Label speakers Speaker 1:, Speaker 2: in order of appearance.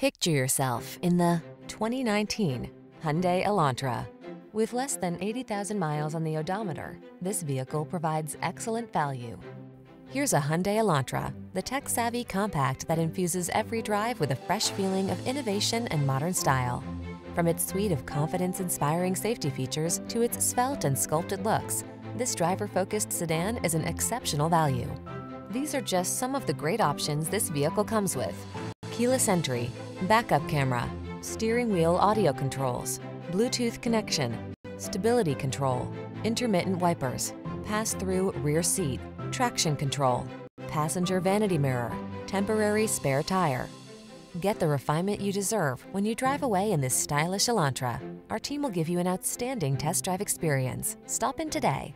Speaker 1: Picture yourself in the 2019 Hyundai Elantra. With less than 80,000 miles on the odometer, this vehicle provides excellent value. Here's a Hyundai Elantra, the tech-savvy compact that infuses every drive with a fresh feeling of innovation and modern style. From its suite of confidence-inspiring safety features to its svelte and sculpted looks, this driver-focused sedan is an exceptional value. These are just some of the great options this vehicle comes with. Keyless entry, backup camera, steering wheel audio controls, Bluetooth connection, stability control, intermittent wipers, pass-through rear seat, traction control, passenger vanity mirror, temporary spare tire. Get the refinement you deserve when you drive away in this stylish Elantra. Our team will give you an outstanding test drive experience. Stop in today.